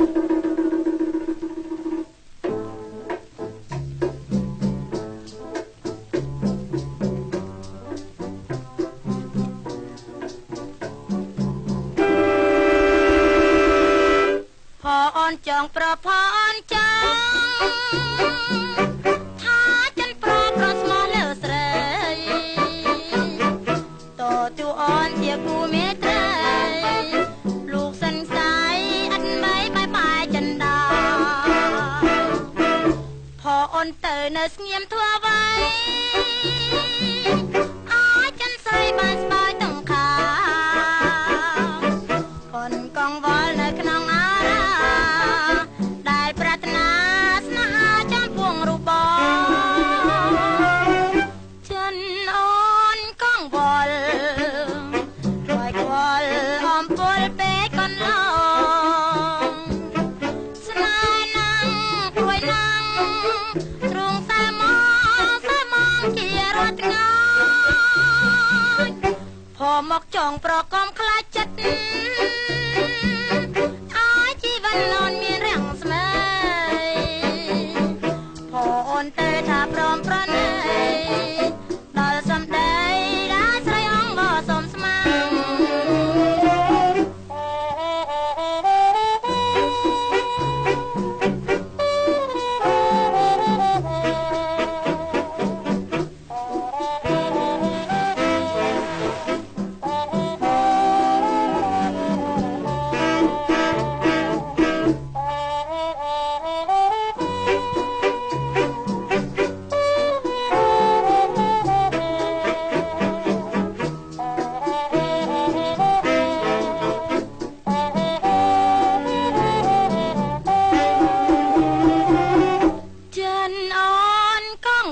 ផអូនចង់ប្រផអូនចង់ថាចិនប្រប្រស្មោះលើស្រីតទូអូនជាគូមេត្អូនទៅនៅស្ងៀមធ្វើអ្វីអាចចិនស្រីបានស្បាយទាំងខាងកូនកងវល់នៅក្នុងអារាដែលប្រាថ្នាស្នេហាចំពោះរូបបងចិនអូនកងវល់ហើយខ្វល់អំពលពេ មកចង់ប្រកំខ្លាចចិត្ត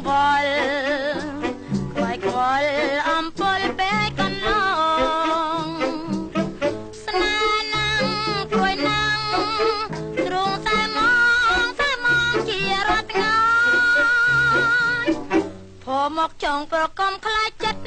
វល់ខ្វាយខ្វល់អំពលពេកកន្លងស្នេហ៍ណាំព្រួយណាំទ្រង់តែមកតែមកជារត់ងោចផមកចង់ប្រកំខ្លាចចិត្ត